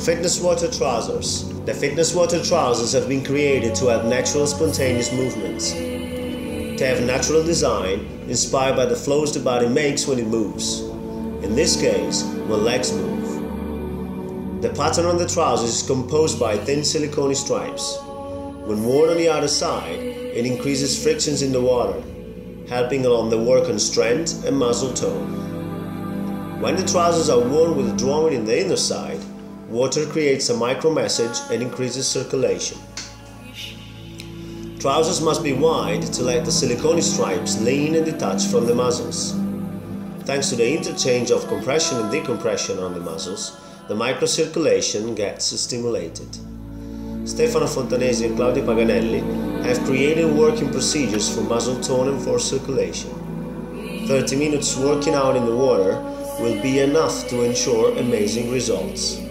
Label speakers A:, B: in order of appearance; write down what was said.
A: Fitness Water Trousers. The Fitness Water Trousers have been created to have natural spontaneous movements. To have natural design inspired by the flows the body makes when it moves. In this case, when legs move. The pattern on the trousers is composed by thin silicone stripes. When worn on the other side, it increases frictions in the water, helping along the work on strength and muscle tone. When the trousers are worn with a drawing in the inner side, Water creates a micro message and increases circulation. Trousers must be wide to let the silicone stripes lean and detach from the muscles. Thanks to the interchange of compression and decompression on the muscles, the microcirculation gets stimulated. Stefano Fontanesi and Claudio Paganelli have created working procedures for muscle tone and for circulation. 30 minutes working out in the water will be enough to ensure amazing results.